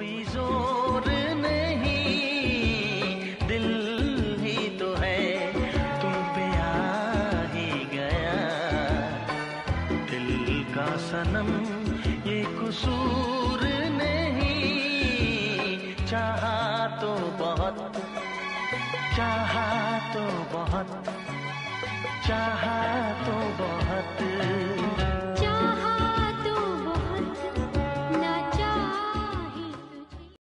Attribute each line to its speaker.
Speaker 1: कोई ज़ोर नहीं। दिल ही तो है, तुम पे आ ही गया। दिल का सनम ये कसूर नहीं। चाहा तो बहुत, चाहा तो बहुत, चाहा तो